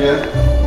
嗯